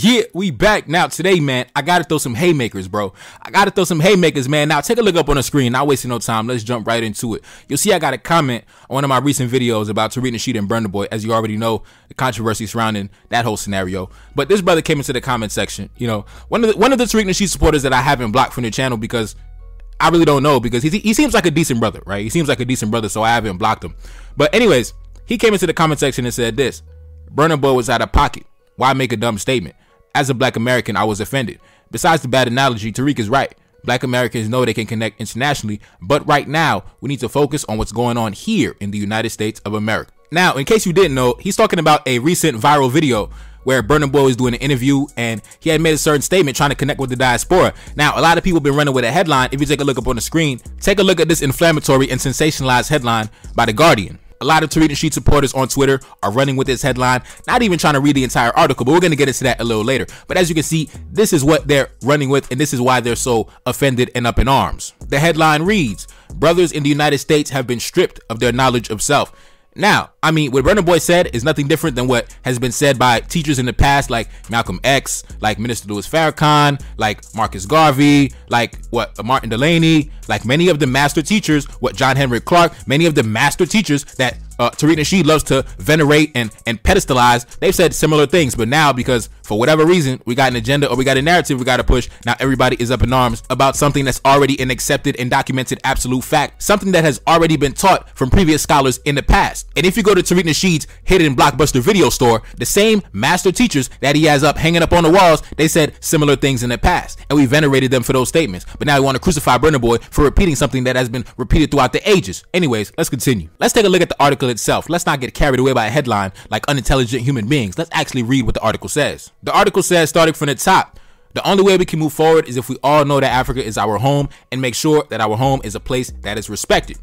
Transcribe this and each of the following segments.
Yeah, we back now. Today, man, I gotta throw some haymakers, bro. I gotta throw some haymakers, man. Now, take a look up on the screen. Not wasting no time. Let's jump right into it. You'll see I got a comment on one of my recent videos about Tariq Nasheed and Burna Boy. As you already know, the controversy surrounding that whole scenario. But this brother came into the comment section. You know, one of the one of the Tariq Nasheed supporters that I haven't blocked from the channel because I really don't know because he he seems like a decent brother, right? He seems like a decent brother, so I haven't blocked him. But anyways, he came into the comment section and said this: Burna Boy was out of pocket. Why make a dumb statement? As a black American, I was offended. Besides the bad analogy, Tariq is right. Black Americans know they can connect internationally, but right now, we need to focus on what's going on here in the United States of America. Now, in case you didn't know, he's talking about a recent viral video where Burna Boy was doing an interview and he had made a certain statement trying to connect with the diaspora. Now, a lot of people have been running with a headline. If you take a look up on the screen, take a look at this inflammatory and sensationalized headline by The Guardian. A lot of Tariq Nasheed supporters on Twitter are running with this headline, not even trying to read the entire article, but we're going to get into that a little later. But as you can see, this is what they're running with, and this is why they're so offended and up in arms. The headline reads Brothers in the United States have been stripped of their knowledge of self. Now, I mean, what Burna Boy said is nothing different than what has been said by teachers in the past, like Malcolm X, like Minister Louis Farrakhan, like Marcus Garvey, like what Martin Delany, like many of the master teachers, what John Henrik Clarke, many of the master teachers that uh, Tariq Nasheed loves to venerate and and pedestalize. They've said similar things, but now because for whatever reason we got an agenda or we got a narrative we got to push, now everybody is up in arms about something that's already an accepted and documented absolute fact, something that has already been taught from previous scholars in the past. And if you go to Tariq Nasheed's hidden blockbuster video store, the same master teachers that he has up hanging up on the walls, they said similar things in the past, and we venerated them for those statements. But now we want to crucify Burna Boy for repeating something that has been repeated throughout the ages. Anyways, let's continue. Let's take a look at the article itself. Let's not get carried away by a headline like unintelligent human beings. Let's actually read what the article says. The article says, starting from the top, the only way we can move forward is if we all know that Africa is our home and make sure that our home is a place that is respected.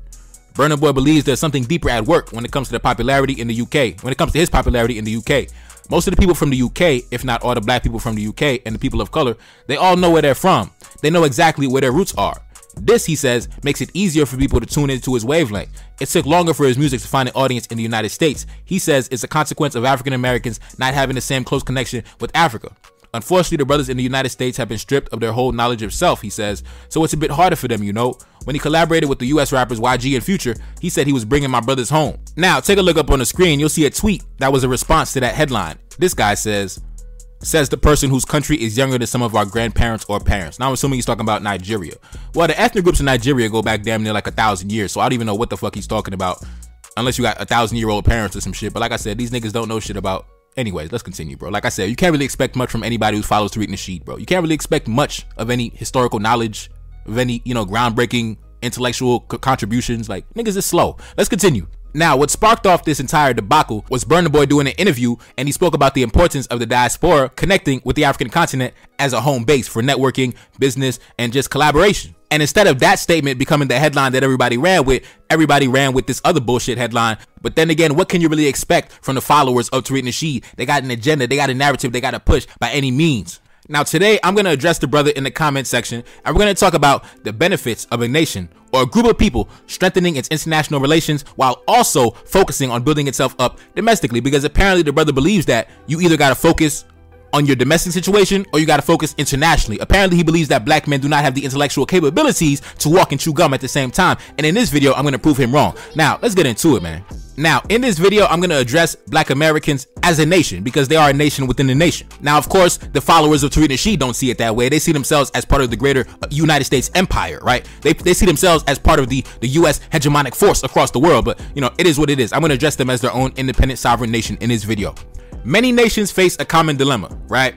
Burna Boy believes there's something deeper at work when it comes to the popularity in the UK, when it comes to his popularity in the UK. Most of the people from the UK, if not all the black people from the UK and the people of color, they all know where they're from. They know exactly where their roots are. This, he says, makes it easier for people to tune into his wavelength. It took longer for his music to find an audience in the United States. He says it's a consequence of African Americans not having the same close connection with Africa. Unfortunately, the brothers in the United States have been stripped of their whole knowledge of self, he says, so it's a bit harder for them, you know. When he collaborated with the US rappers YG and Future, he said he was bringing my brothers home. Now, take a look up on the screen, you'll see a tweet that was a response to that headline. This guy says, says the person whose country is younger than some of our grandparents or parents. Now I'm assuming he's talking about Nigeria. Well, the ethnic groups in Nigeria go back damn near like a thousand years, so I don't even know what the fuck he's talking about. Unless you got a thousand year old parents or some shit. But like I said, these niggas don't know shit about. Anyways, let's continue, bro. Like I said, you can't really expect much from anybody who follows Tariq Nasheed, bro. You can't really expect much of any historical knowledge, of any, you know, groundbreaking intellectual contributions. Like, niggas is slow. Let's continue. Now, what sparked off this entire debacle was Burna Boy doing an interview and he spoke about the importance of the diaspora connecting with the African continent as a home base for networking, business, and just collaboration. And instead of that statement becoming the headline that everybody ran with, everybody ran with this other bullshit headline. But then again, what can you really expect from the followers of Tariq Nasheed? They got an agenda, they got a narrative, they got to push by any means. Now, today I'm going to address the brother in the comment section and we're going to talk about the benefits of a nation or a group of people strengthening its international relations while also focusing on building itself up domestically because apparently the brother believes that you either got to focus on your domestic situation or you got to focus internationally. Apparently, he believes that black men do not have the intellectual capabilities to walk and chew gum at the same time. And in this video, I'm going to prove him wrong. Now, let's get into it, man. Now, in this video, I'm to address black Americans as a nation because they are a nation within the nation. Now, of course, the followers of Tariq Nasheed don't see it that way. They see themselves as part of the greater uh, United States empire, right? They, they see themselves as part of the, the U.S. hegemonic force across the world. But, you know, it is what it is. I'm to address them as their own independent sovereign nation in this video. Many nations face a common dilemma, right?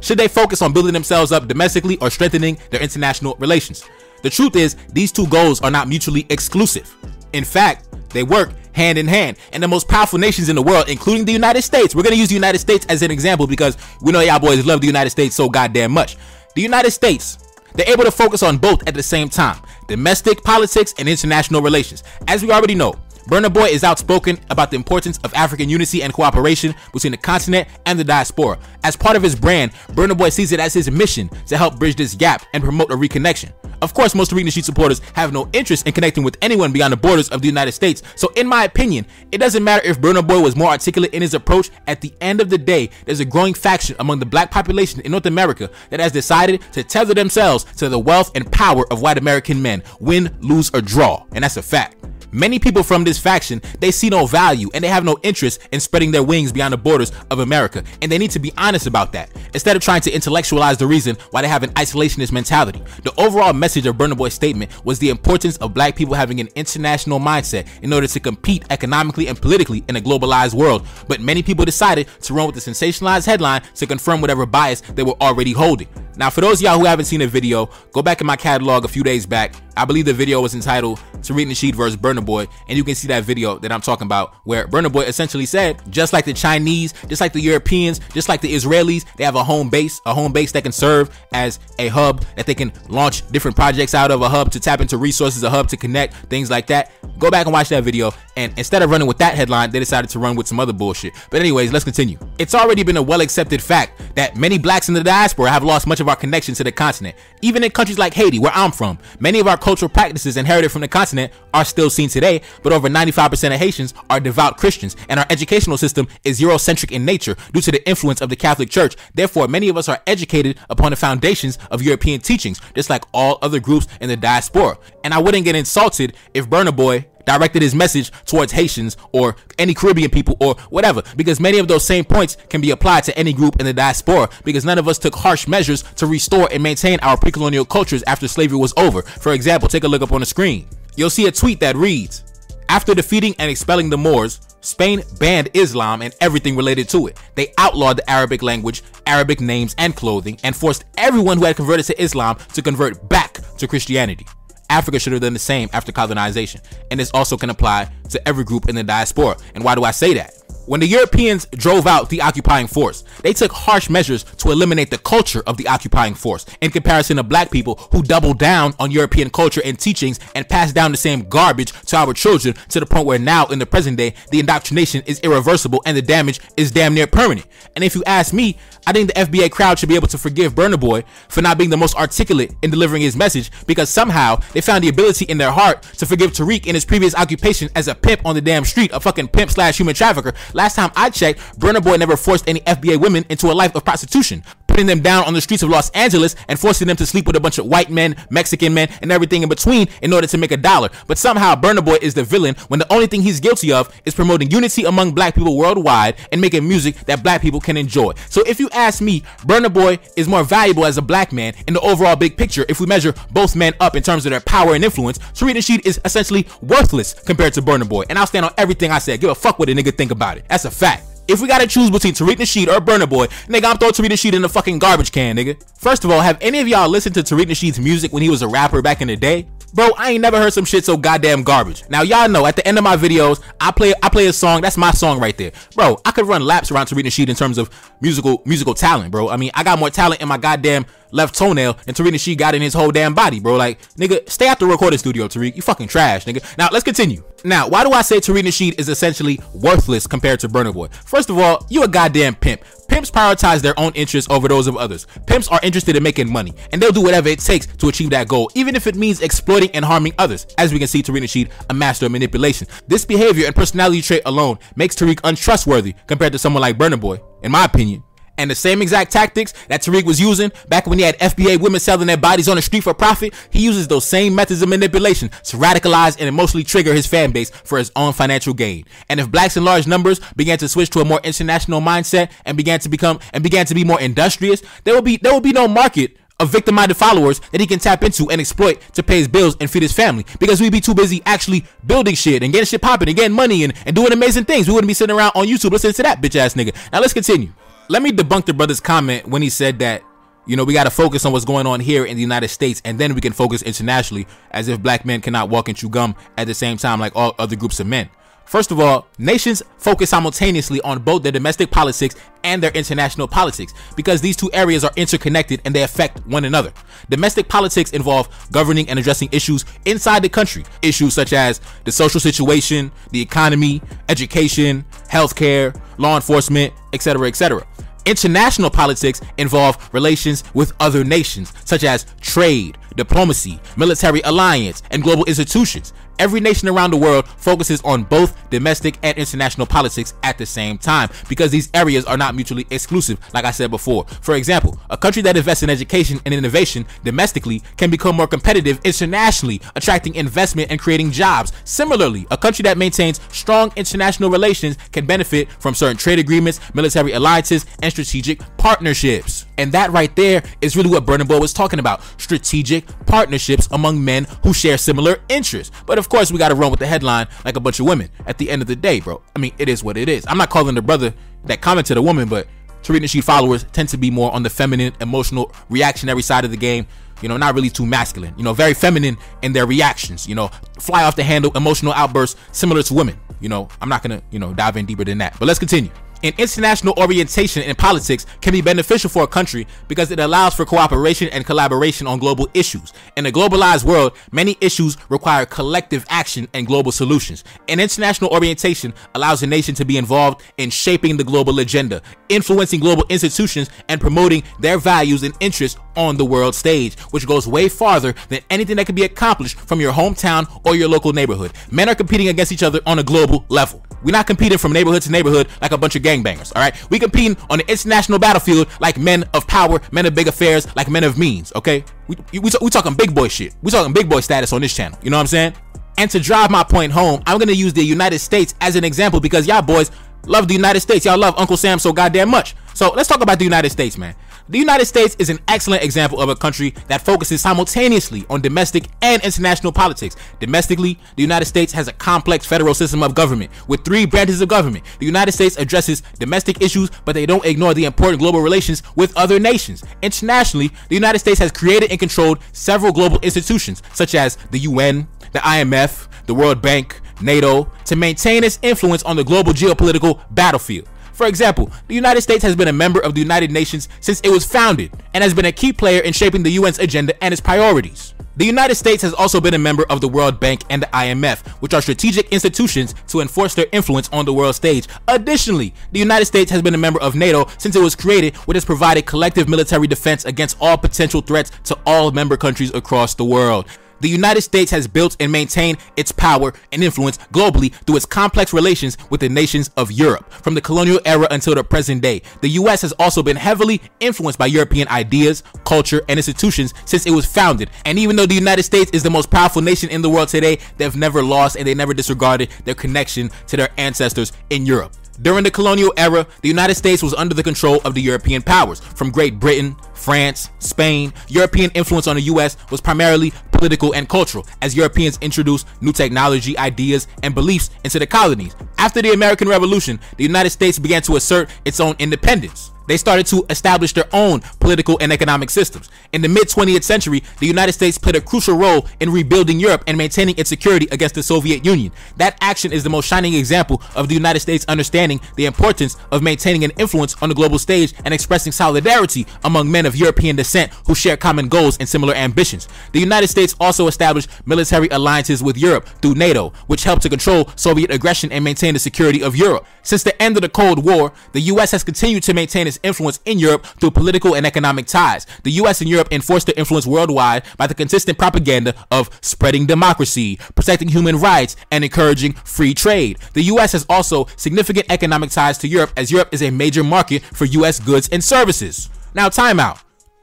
Should they focus on building themselves up domestically or strengthening their international relations? The truth is, these two goals are not mutually exclusive. In fact, they work hand in hand. And the most powerful nations in the world, including the United States, we're gonna use the United States as an example because we know y'all boys love the United States so goddamn much. The United States, they're able to focus on both at the same time domestic politics and international relations. As we already know, Burna Boy is outspoken about the importance of African unity and cooperation between the continent and the diaspora. As part of his brand, Burna Boy sees it as his mission to help bridge this gap and promote a reconnection. Of course, most Tariq Nasheed supporters have no interest in connecting with anyone beyond the borders of the United States, so in my opinion, it doesn't matter if Burna Boy was more articulate in his approach. At the end of the day, there's a growing faction among the black population in North America that has decided to tether themselves to the wealth and power of white American men, win, lose, or draw, and that's a fact. Many people from this faction, they see no value and they have no interest in spreading their wings beyond the borders of America, and they need to be honest about that instead of trying to intellectualize the reason why they have an isolationist mentality. The overall message of Burna Boy's statement was the importance of black people having an international mindset in order to compete economically and politically in a globalized world, but many people decided to run with the sensationalized headline to confirm whatever bias they were already holding. Now, for those of y'all who haven't seen the video, go back in my catalog a few days back. I believe the video was entitled Tariq Nasheed versus Burna Boy, and you can see that video that I'm talking about, where Burna Boy essentially said, just like the Chinese, just like the Europeans, just like the Israelis, they have a home base, a home base that can serve as a hub that they can launch different projects out of, a hub to tap into resources, a hub to connect, things like that. Go back and watch that video, and instead of running with that headline, they decided to run with some other bullshit. But anyways, let's continue. It's already been a well-accepted fact that many blacks in the diaspora have lost much of our connection to the continent. Even in countries like Haiti, where I'm from, many of our cultural practices inherited from the continent are still seen today, but over 95% of Haitians are devout Christians, and our educational system is Eurocentric in nature due to the influence of the Catholic Church. Therefore, many of us are educated upon the foundations of European teachings, just like all other groups in the diaspora. And I wouldn't get insulted if Burna Boy directed his message towards Haitians or any Caribbean people or whatever, because many of those same points can be applied to any group in the diaspora, because none of us took harsh measures to restore and maintain our pre-colonial cultures after slavery was over. For example, take a look up on the screen. You'll see a tweet that reads, after defeating and expelling the Moors, Spain banned Islam and everything related to it. They outlawed the Arabic language, Arabic names, and clothing, and forced everyone who had converted to Islam to convert back to Christianity. Africa should have done the same after colonization. And this also can apply to every group in the diaspora. And why do I say that? When the Europeans drove out the occupying force, they took harsh measures to eliminate the culture of the occupying force in comparison to black people who doubled down on European culture and teachings and passed down the same garbage to our children to the point where now in the present day, the indoctrination is irreversible and the damage is damn near permanent. And if you ask me, I think the FBA crowd should be able to forgive Burna Boy for not being the most articulate in delivering his message because somehow they found the ability in their heart to forgive Tariq in his previous occupation as a pimp on the damn street, a fucking pimp slash human trafficker. Last time I checked, Burna Boy never forced any FBA women into a life of prostitution putting them down on the streets of Los Angeles and forcing them to sleep with a bunch of white men, Mexican men, and everything in between in order to make a dollar. But somehow Burna Boy is the villain when the only thing he's guilty of is promoting unity among black people worldwide and making music that black people can enjoy. So if you ask me, Burna Boy is more valuable as a black man in the overall big picture if we measure both men up in terms of their power and influence. Tariq Nasheed is essentially worthless compared to Burna Boy. And I'll stand on everything I said. Give a fuck what a nigga think about it. That's a fact. If we gotta choose between Tariq Nasheed or Burna Boy, nigga, I'm throwing Tariq Nasheed in the fucking garbage can, nigga. First of all, have any of y'all listened to Tariq Nasheed's music when he was a rapper back in the day? Bro, I ain't never heard some shit so goddamn garbage. Now y'all know at the end of my videos, I play I play a song. That's my song right there, bro. I could run laps around Tariq Nasheed in terms of musical musical talent, bro. I mean, I got more talent in my goddamn left toenail and Tariq Nasheed got in his whole damn body, bro. Like, nigga, stay out the recording studio, Tariq. You fucking trash, nigga. Now let's continue. Now, why do I say Tariq Nasheed is essentially worthless compared to Burna Boy? First of all, you a goddamn pimp. Pimps prioritize their own interests over those of others. Pimps are interested in making money, and they'll do whatever it takes to achieve that goal, even if it means exploiting and harming others. As we can see, Tariq Nasheed, a master of manipulation. This behavior and personality trait alone makes Tariq untrustworthy compared to someone like Burna Boy, in my opinion and the same exact tactics that Tariq was using back when he had FBA women selling their bodies on the street for profit, he uses those same methods of manipulation to radicalize and emotionally trigger his fan base for his own financial gain. And if blacks in large numbers began to switch to a more international mindset and began to become and began to be more industrious, there will be there will be no market of victim-minded followers that he can tap into and exploit to pay his bills and feed his family because we'd be too busy actually building shit and getting shit popping and getting money and, and doing amazing things. We wouldn't be sitting around on YouTube listening to that bitch ass nigga. Now let's continue let me debunk the brother's comment when he said that you know we got to focus on what's going on here in the United States and then we can focus internationally as if black men cannot walk and chew gum at the same time like all other groups of men. First of all, nations focus simultaneously on both their domestic politics and their international politics because these two areas are interconnected and they affect one another. Domestic politics involve governing and addressing issues inside the country, issues such as the social situation, the economy, education, healthcare, law enforcement, etc., etc. International politics involve relations with other nations, such as trade, diplomacy, military alliance, and global institutions. Every nation around the world focuses on both domestic and international politics at the same time because these areas are not mutually exclusive, like I said before. For example, a country that invests in education and innovation domestically can become more competitive internationally, attracting investment and creating jobs. Similarly, a country that maintains strong international relations can benefit from certain trade agreements, military alliances, and strategic partnerships. And that right there is really what Burna Boy was talking about strategic partnerships among men who share similar interests. But of course, we got to run with the headline like a bunch of women at the end of the day, bro. I mean, it is what it is. I'm not calling the brother that commented a woman, but Tariq Nasheed followers tend to be more on the feminine, emotional, reactionary side of the game. You know, not really too masculine. You know, very feminine in their reactions. You know, fly off the handle, emotional outbursts similar to women. You know, I'm not gonna, you know, dive in deeper than that. But let's continue. An international orientation in politics can be beneficial for a country because it allows for cooperation and collaboration on global issues. In a globalized world, many issues require collective action and global solutions. An international orientation allows a nation to be involved in shaping the global agenda, influencing global institutions, and promoting their values and interests on the world stage, which goes way farther than anything that can be accomplished from your hometown or your local neighborhood. Men are competing against each other on a global level. We're not competing from neighborhood to neighborhood like a bunch of gangbangers, all right? We competing on the international battlefield like men of power, men of big affairs, like men of means, okay? We, we, we talking big boy shit. We talking big boy status on this channel. You know what I'm saying? And to drive my point home, I'm gonna use the United States as an example because y'all boys love the United States. Y'all love Uncle Sam so goddamn much. So let's talk about the United States, man. The United States is an excellent example of a country that focuses simultaneously on domestic and international politics. Domestically, the United States has a complex federal system of government with three branches of government. The United States addresses domestic issues, but they don't ignore the important global relations with other nations. Internationally, the United States has created and controlled several global institutions, such as the UN, the IMF, the World Bank, NATO, to maintain its influence on the global geopolitical battlefield. For example, the United States has been a member of the United Nations since it was founded and has been a key player in shaping the UN's agenda and its priorities. The United States has also been a member of the World Bank and the IMF, which are strategic institutions to enforce their influence on the world stage. Additionally, the United States has been a member of NATO since it was created, which has provided collective military defense against all potential threats to all member countries across the world. The United States has built and maintained its power and influence globally through its complex relations with the nations of Europe. From the colonial era until the present day, the US has also been heavily influenced by European ideas, culture, and institutions since it was founded. And even though the United States is the most powerful nation in the world today, they've never lost and they never disregarded their connection to their ancestors in Europe. During the colonial era, the United States was under the control of the European powers. From Great Britain, France, Spain, European influence on the US was primarily political and cultural as Europeans introduced new technology, ideas, and beliefs into the colonies. After the American Revolution, the United States began to assert its own independence. They started to establish their own political and economic systems. In the mid 20th century, the United States played a crucial role in rebuilding Europe and maintaining its security against the Soviet Union. That action is the most shining example of the United States understanding the importance of maintaining an influence on the global stage and expressing solidarity among men of European descent who share common goals and similar ambitions. The United States also established military alliances with Europe through NATO, which helped to control Soviet aggression and maintain the security of Europe. Since the end of the Cold War, the US has continued to maintain its influence in Europe through political and economic ties. The US and Europe enforced their influence worldwide by the consistent propaganda of spreading democracy, protecting human rights, and encouraging free trade. The US has also significant economic ties to Europe as Europe is a major market for US goods and services. Now, time out.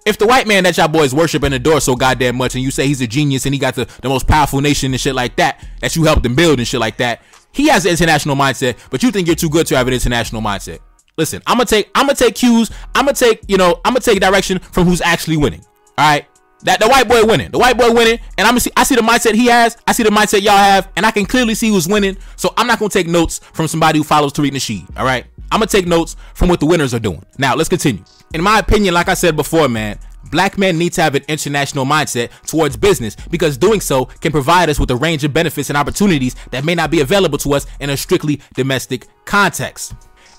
If the white man that y'all boys worship and adore so goddamn much, and you say he's a genius and he got the, the most powerful nation and shit like that, that you helped him build and shit like that, he has an international mindset, but you think you're too good to have an international mindset. Listen, I'm gonna take I'm gonna take cues. I'm gonna take you know I'm gonna take direction from who's actually winning. All right, that the white boy winning, the white boy winning, and I'm gonna see I see the mindset he has. I see the mindset y'all have, and I can clearly see who's winning. So I'm not gonna take notes from somebody who follows Tariq Nasheed. All right, I'm gonna take notes from what the winners are doing. Now let's continue. In my opinion, like I said before, man, Black men need to have an international mindset towards business because doing so can provide us with a range of benefits and opportunities that may not be available to us in a strictly domestic context.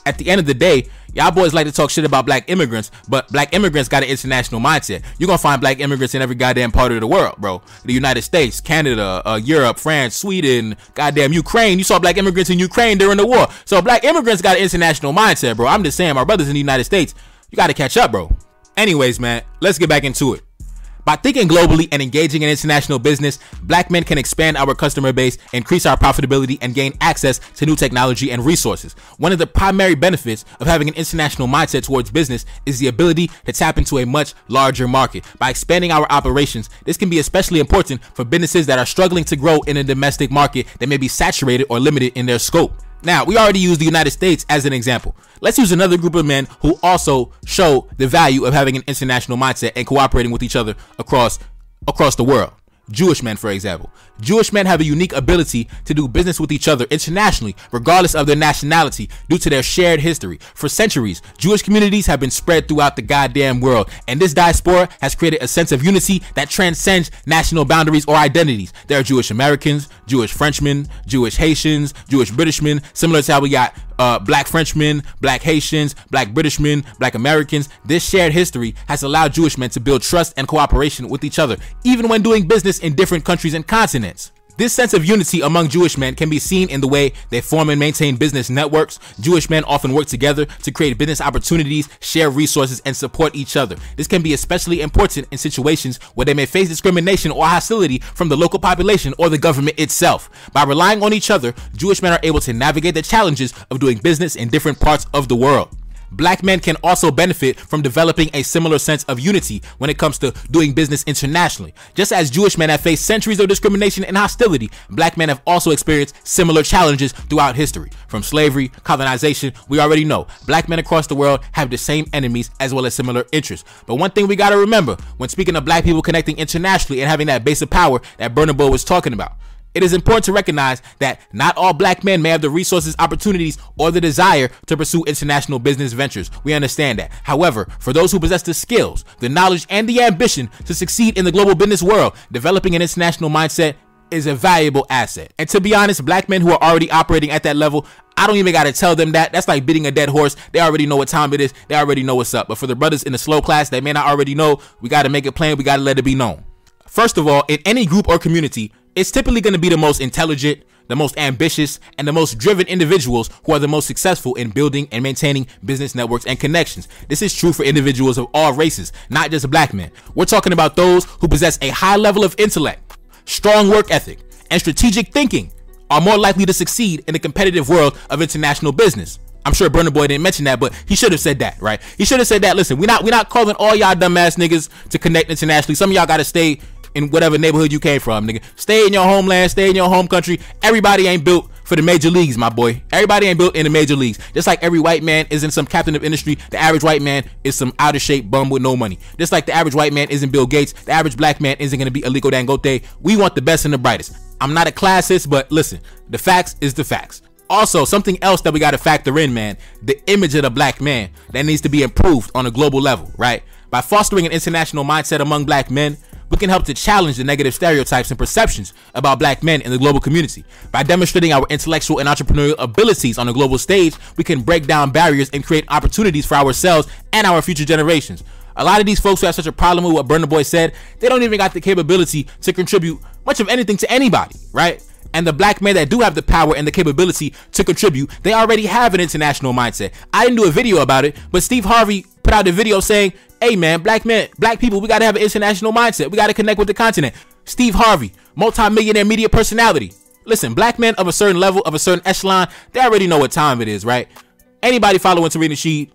At the end of the day, y'all boys like to talk shit about black immigrants, but black immigrants got an international mindset. You're gonna find black immigrants in every goddamn part of the world, bro. The United States, Canada, uh, Europe, France, Sweden, goddamn Ukraine. You saw black immigrants in Ukraine during the war. So black immigrants got an international mindset, bro. I'm just saying, my brothers in the United States, you gotta catch up, bro. Anyways, man, let's get back into it. By thinking globally and engaging in international business, black men can expand our customer base, increase our profitability, and gain access to new technology and resources. One of the primary benefits of having an international mindset towards business is the ability to tap into a much larger market. By expanding our operations, this can be especially important for businesses that are struggling to grow in a domestic market that may be saturated or limited in their scope. Now, we already used the United States as an example. Let's use another group of men who also show the value of having an international mindset and cooperating with each other across across the world. Jewish men, for example. Jewish men have a unique ability to do business with each other internationally, regardless of their nationality, due to their shared history. For centuries, Jewish communities have been spread throughout the goddamn world, and this diaspora has created a sense of unity that transcends national boundaries or identities. There are Jewish Americans, Jewish Frenchmen, Jewish Haitians, Jewish Britishmen, similar to how we got uh, black Frenchmen, black Haitians, black Britishmen, black Americans. This shared history has allowed Jewish men to build trust and cooperation with each other, even when doing business in different countries and continents. This sense of unity among Jewish men can be seen in the way they form and maintain business networks. Jewish men often work together to create business opportunities, share resources, and support each other. This can be especially important in situations where they may face discrimination or hostility from the local population or the government itself. By relying on each other, Jewish men are able to navigate the challenges of doing business in different parts of the world black men can also benefit from developing a similar sense of unity when it comes to doing business internationally. Just as Jewish men have faced centuries of discrimination and hostility, black men have also experienced similar challenges throughout history. From slavery, colonization, we already know black men across the world have the same enemies as well as similar interests. But one thing we gotta remember when speaking of black people connecting internationally and having that base of power that Burna Boy was talking about, it is important to recognize that not all black men may have the resources, opportunities, or the desire to pursue international business ventures. We understand that. However, for those who possess the skills, the knowledge, and the ambition to succeed in the global business world, developing an international mindset is a valuable asset. And to be honest, black men who are already operating at that level, I don't even got to tell them that. That's like beating a dead horse. They already know what time it is. They already know what's up. But for the brothers in the slow class that may not already know, we got to make it plain. We got to let it be known. First of all, in any group or community, it's typically going to be the most intelligent, the most ambitious, and the most driven individuals who are the most successful in building and maintaining business networks and connections. This is true for individuals of all races, not just black men. We're talking about those who possess a high level of intellect, strong work ethic, and strategic thinking are more likely to succeed in the competitive world of international business. I'm sure Burna Boy didn't mention that, but he should have said that, right? He should have said that. Listen, we're not we're not calling all y'all dumbass niggas to connect internationally. Some of y'all gotta stay in whatever neighborhood you came from, nigga. Stay in your homeland, stay in your home country. Everybody ain't built for the major leagues, my boy. Everybody ain't built in the major leagues. Just like every white man isn't some captain of industry, the average white man is some out of shape bum with no money. Just like the average white man isn't Bill Gates, the average black man isn't gonna be Aliko Dangote. We want the best and the brightest. I'm not a classist, but listen, the facts is the facts. Also, something else that we got to factor in, man, the image of the black man that needs to be improved on a global level, right? By fostering an international mindset among black men, we can help to challenge the negative stereotypes and perceptions about black men in the global community. By demonstrating our intellectual and entrepreneurial abilities on the global stage, we can break down barriers and create opportunities for ourselves and our future generations. A lot of these folks who have such a problem with what Burna Boy said, they don't even got the capability to contribute much of anything to anybody, right? And the black men that do have the power and the capability to contribute, they already have an international mindset. I didn't do a video about it, but Steve Harvey put out a video saying hey man, black men, black people, we gotta have an international mindset. We gotta connect with the continent. Steve Harvey, multi-millionaire media personality. Listen, black men of a certain level, of a certain echelon, they already know what time it is, right? Anybody following Serena Sheed,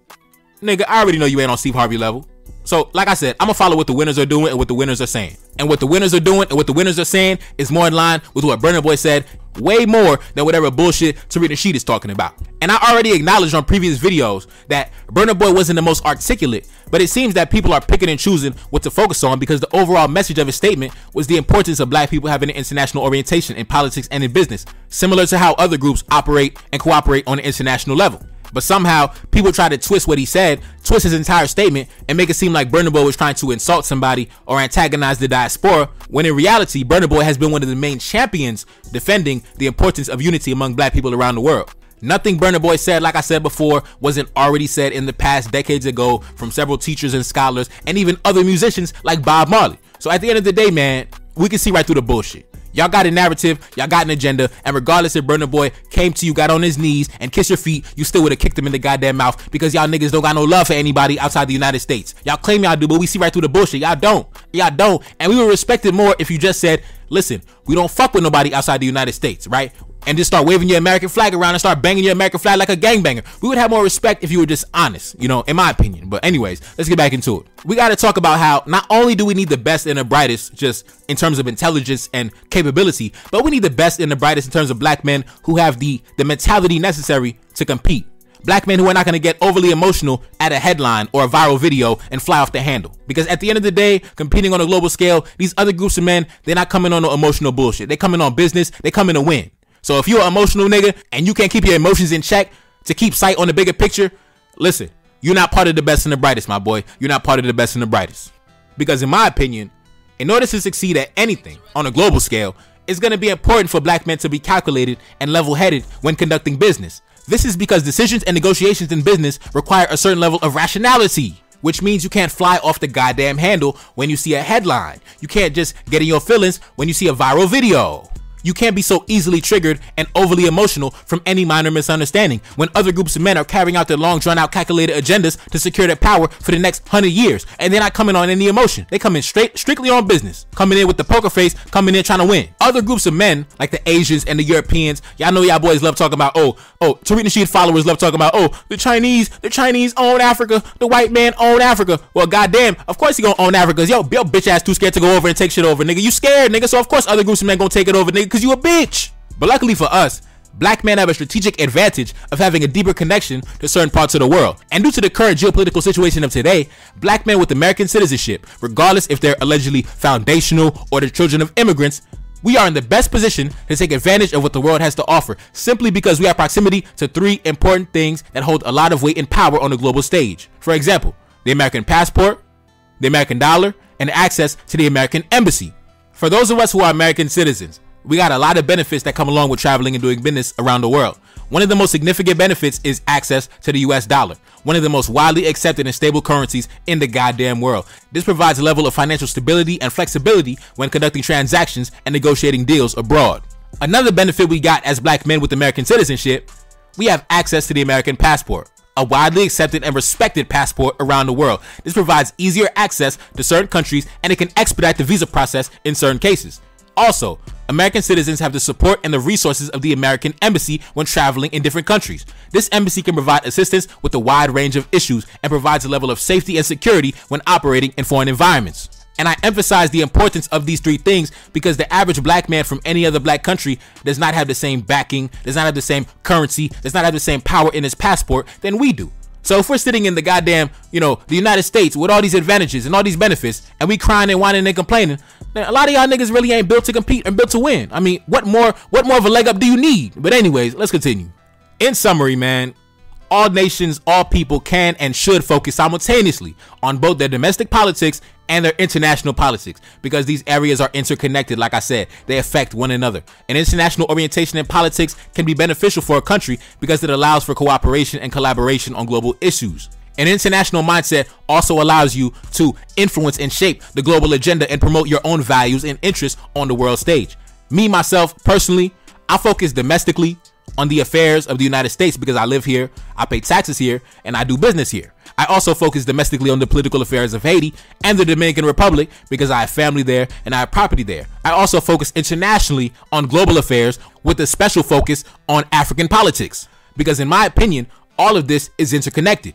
nigga, I already know you ain't on Steve Harvey level. So, like I said, I'm gonna follow what the winners are doing and what the winners are saying. And what the winners are doing and what the winners are saying is more in line with what Burna Boy said way more than whatever bullshit Serena Sheed is talking about. And I already acknowledged on previous videos that Burna Boy wasn't the most articulate, but it seems that people are picking and choosing what to focus on because the overall message of his statement was the importance of black people having an international orientation in politics and in business, similar to how other groups operate and cooperate on an international level. But somehow people try to twist what he said, twist his entire statement, and make it seem like Burna Boy was trying to insult somebody or antagonize the diaspora, when in reality, Burna Boy has been one of the main champions defending the importance of unity among black people around the world. Nothing Burna Boy said, like I said before, wasn't already said in the past decades ago from several teachers and scholars and even other musicians like Bob Marley. So at the end of the day, man, we can see right through the bullshit. Y'all got a narrative, y'all got an agenda, and regardless if Burna Boy came to you, got on his knees, and kissed your feet, you still would have kicked him in the goddamn mouth because y'all niggas don't got no love for anybody outside the United States. Y'all claim y'all do, but we see right through the bullshit. Y'all don't. Y'all don't. And we would respect it more if you just said, listen, we don't fuck with nobody outside the United States, right? And just start waving your American flag around and start banging your American flag like a gangbanger. We would have more respect if you were just honest, you know, in my opinion. But anyways, let's get back into it. We got to talk about how not only do we need the best and the brightest just in terms of intelligence and capability, but we need the best and the brightest in terms of black men who have the the mentality necessary to compete. Black men who are not going to get overly emotional at a headline or a viral video and fly off the handle. Because at the end of the day, competing on a global scale, these other groups of men, they're not coming on no emotional bullshit. They're coming on business. They coming to win. So if you're an emotional nigga and you can't keep your emotions in check to keep sight on the bigger picture, listen, you're not part of the best and the brightest, my boy. You're not part of the best and the brightest. Because in my opinion, in order to succeed at anything on a global scale, it's going to be important for black men to be calculated and level-headed when conducting business. This is because decisions and negotiations in business require a certain level of rationality which means you can't fly off the goddamn handle when you see a headline. You can't just get in your feelings when you see a viral video. You can't be so easily triggered and overly emotional from any minor misunderstanding when other groups of men are carrying out their long drawn out calculated agendas to secure their power for the next hundred years and they're not coming on any emotion. They come in straight, strictly on business, coming in with the poker face, coming in trying to win. Other groups of men, like the Asians and the Europeans, y'all know y'all boys love talking about, oh, oh, Tariq Nasheed followers love talking about, oh, the Chinese, the Chinese own Africa, the white man own Africa. Well, goddamn, of course he gonna own Africa. Yo, yo, bitch ass too scared to go over and take shit over, nigga. You scared, nigga. So of course other groups of men gonna take it over, nigga because you a bitch. But luckily for us, black men have a strategic advantage of having a deeper connection to certain parts of the world. And due to the current geopolitical situation of today, black men with American citizenship, regardless if they're allegedly foundational or the children of immigrants, we are in the best position to take advantage of what the world has to offer simply because we have proximity to three important things that hold a lot of weight and power on the global stage. For example, the American passport, the American dollar, and access to the American embassy. For those of us who are American citizens, we got a lot of benefits that come along with traveling and doing business around the world. One of the most significant benefits is access to the US dollar, one of the most widely accepted and stable currencies in the goddamn world. This provides a level of financial stability and flexibility when conducting transactions and negotiating deals abroad. Another benefit we got as black men with American citizenship, we have access to the American passport a widely accepted and respected passport around the world. This provides easier access to certain countries and it can expedite the visa process in certain cases. Also, American citizens have the support and the resources of the American embassy when traveling in different countries. This embassy can provide assistance with a wide range of issues and provides a level of safety and security when operating in foreign environments. And I emphasize the importance of these three things because the average black man from any other black country does not have the same backing, does not have the same currency, does not have the same power in his passport than we do. So if we're sitting in the goddamn, you know, the United States with all these advantages and all these benefits, and we crying and whining and complaining, a lot of y'all niggas really ain't built to compete and built to win. I mean, what more, what more of a leg up do you need? But anyways, let's continue. In summary, man, all nations, all people can and should focus simultaneously on both their domestic politics and their international politics because these areas are interconnected. Like I said, they affect one another. An international orientation in politics can be beneficial for a country because it allows for cooperation and collaboration on global issues. An international mindset also allows you to influence and shape the global agenda and promote your own values and interests on the world stage. Me, myself, personally, I focus domestically on the affairs of the United States because I live here, I pay taxes here, and I do business here. I also focus domestically on the political affairs of Haiti and the Dominican Republic because I have family there and I have property there. I also focus internationally on global affairs with a special focus on African politics because, in my opinion, all of this is interconnected.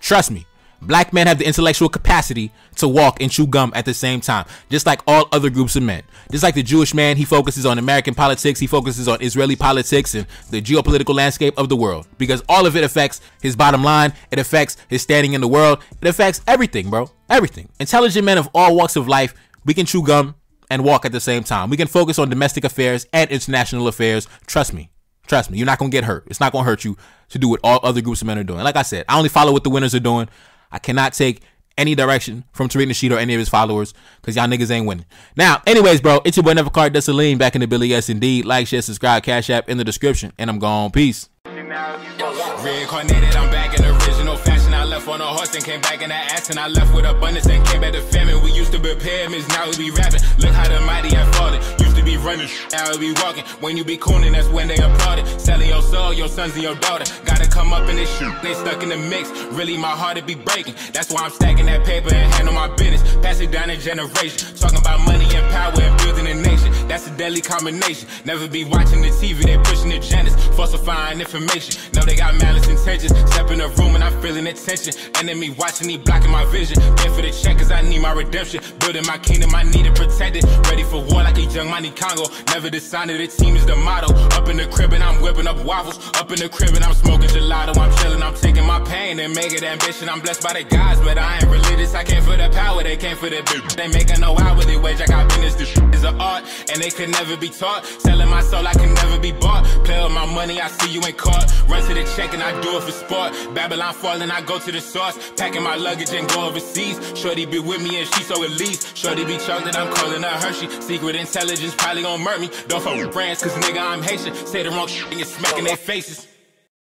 Trust me, Black men have the intellectual capacity to walk and chew gum at the same time, just like all other groups of men. Just like the Jewish man, he focuses on American politics, he focuses on Israeli politics and the geopolitical landscape of the world because all of it affects his bottom line, it affects his standing in the world, it affects everything, bro. Everything. Intelligent men of all walks of life, we can chew gum and walk at the same time. We can focus on domestic affairs and international affairs. Trust me. Trust me, you're not gonna get hurt. It's not gonna hurt you to do what all other groups of men are doing. Like I said, I only follow what the winners are doing. I cannot take any direction from Tariq Nasheed or any of his followers because y'all niggas ain't winning. Now, anyways, bro, it's your boy Neferkare Dessalines back in the Billy S. Indeed. Like, share, subscribe, Cash App in the description, and I'm gone. Peace. Reincarnated, I'm back in original fashion. I left on a horse and came back in ass, and I left with abundance and came back to famine. We used to be pyramids, now we be rapping. Look how the mighty have fallen. Be running, now we be walking. When you be cooning, that's when they applauded. Selling your soul, your sons and your daughter. Gotta come up in this shit, they stuck in the mix. Really, my heart it be breaking. That's why I'm stacking that paper and handle my business. Pass it down in generation. Talking about money and power and building a nation. That's a deadly combination. Never be watching the TV, they agendas, falsifying information. Know they got malice intentions. Step in the room and I'm feeling the tension. Enemy watching me blocking my vision. Pay for the check cause I need my redemption. Building my kingdom, I need it protected. Ready for war like a young money Congo. Never decided the team is the motto. Up in the crib and I'm whipping up waffles. Up in the crib and I'm smoking gelato. I'm chilling, I'm taking my pain and make it ambition. I'm blessed by the gods, but I ain't religious. I came for the power, they came for the bitch. They making no hourly wage. I got business, this is an art, and they could never be taught. Selling my soul, I can never be bought. Play with my money, I see you ain't caught. Run to the check and I do it for sport. Babylon falling, I go to the source. Packing my luggage and go overseas. Shorty be with me and she so elite. Shorty be chocolate, I'm calling her Hershey. Secret intelligence probably gon' murk me. Don't fuck with brands, cause nigga, I'm Haitian. Say the wrong shit and you're smacking their faces.